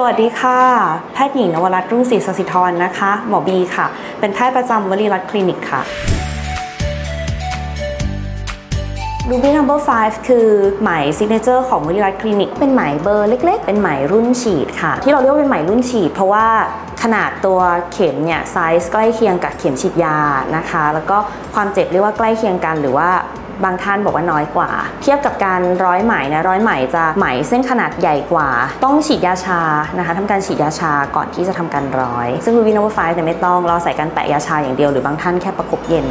สวัสดีค่ะ แพทย์หญิงนวรัตน์รุ่งศรีศศิธรนะคะ หมอบีค่ะ เป็นแพทย์ประจำวลีรัตน์คลินิกค่ะ Ruby Number 5 คือไหม signature ของวลีรัตน์คลินิก เป็นไหมเบอร์เล็ก ๆ เป็นไหมรุ่นฉีดค่ะ ที่เราเรียกว่าเป็นไหมรุ่นฉีด เพราะว่าขนาดตัวเข็มเนี่ยไซส์ใกล้เคียงกับเข็มฉีดยานะคะ แล้วก็ความเจ็บเรียกว่าใกล้เคียงกันหรือว่า บางท่านบอกว่าน้อยกว่า เทียบกับการร้อยไหมนะร้อยไหมจะไหมเส้นขนาดใหญ่กว่า ต้องฉีดยาชานะคะทำการฉีดยาชาก่อนที่จะทำการร้อย ซึ่ง Ruby Number 5เนี่ยไม่ต้องเราใส่การแปะยาชาอย่างเดียวหรือบางท่านแค่ประคบเย็น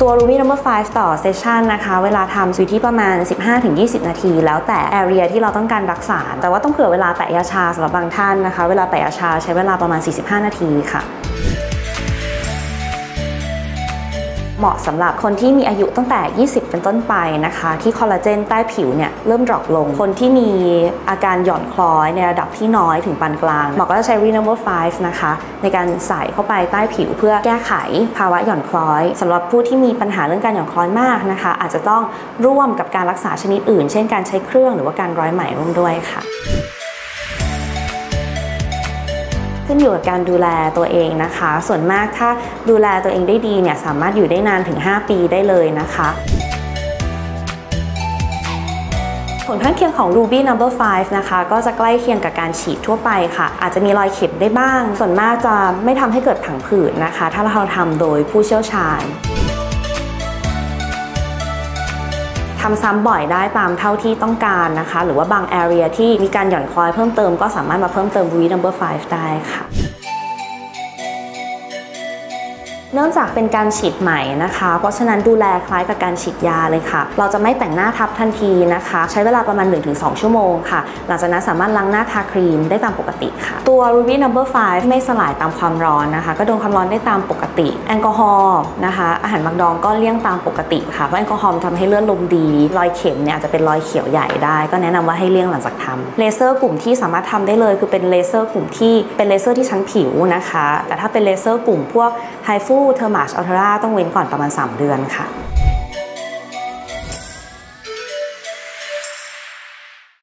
ตัว Ruby Number 5 ต่อเซสชันนะคะ เวลาทำอยู่ที่ประมาณ 15-20 นาที แล้วแต่ area ที่เราต้องการรักษา แต่ว่าต้องเผื่อเวลาแปะยาชาสำหรับบางท่านนะคะ เวลาแปะยาชาใช้เวลาประมาณ 45 นาทีค่ะ เหมาะสำหรับคนที่มีอายุตั้งแต่ 20 เป็นต้นไปนะคะ ที่คอลลาเจนใต้ผิวเนี่ยเริ่มดรอปลง คนที่มีอาการหย่อนคล้อยในระดับที่น้อยถึงปานกลางหมอก็จะใช้ r e Number 5นะคะ ในการใส่เข้าไปใต้ผิวเพื่อแก้ไขภาวะหย่อนคล้อยสำหรับผู้ที่มีปัญหาเรื่องการหย่อนคล้อยมากนะคะ อาจจะต้องร่วมกับการรักษาชนิดอื่น เช่นการใช้เครื่องหรือว่าการร้อยไหมร่วมด้วยค่ะ ขึ้นอยู่กับการดูแลตัวเองนะคะ ส่วนมากถ้าดูแลตัวเองได้ดีเนี่ยสามารถอยู่ได้นานถึง 5 ปีได้เลยนะคะผลข้างเคียงของ Ruby Number 5 นะคะ ก็จะใกล้เคียงกับการฉีดทั่วไปค่ะ อาจจะมีรอยเข็มได้บ้าง ส่วนมากจะไม่ทำให้เกิดผังผืดนะคะ ถ้าเราทำโดยผู้เชี่ยวชาญ ทำซ้ำบ่อยได้ตามเท่าที่ต้องการนะคะ หรือว่าบาง area ที่มีการหย่อนคล้อยเพิ่มเติมก็สามารถมาเพิ่มเติม Ruby Number 5 ได้ค่ะ เนื่องจากเป็นการฉีดไหมนะคะ เพราะฉะนั้นดูแลคล้ายกับการฉีดยาเลยค่ะ เราจะไม่แต่งหน้าทับทันทีนะคะ ใช้เวลาประมาณ 1-2 ชั่วโมงค่ะ หลังจากนั้นสามารถล้างหน้าทาครีมได้ตามปกติค่ะ ตัว Ruby Number 5 ไม่สลายตามความร้อนนะคะ ก็โดนความร้อนได้ตามปกติ แอลกอฮอล์นะคะ อาหารหมักดองก็เลี่ยงตามปกติค่ะ เพราะแอลกอฮอล์ทำให้เลือดลมดี รอยเข็มเนี่ยอาจจะเป็นรอยเขียวใหญ่ได้ ก็แนะนำว่าให้เลี่ยงหลังจากทำเลเซอร์กลุ่มที่สามารถทำได้เลย คือเป็นเลเซอร์กลุ่มที่เป็นเลเซอร์ที่ชั้นผิวนะคะ แต่ถ้าเป็นเลเซอร์กลุ่มพวกไฮฟูเทอร์มาชอัลเทราต้องเว้นก่อนประมาณ 3 เดือนค่ะ